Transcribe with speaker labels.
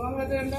Speaker 1: कौन रहते है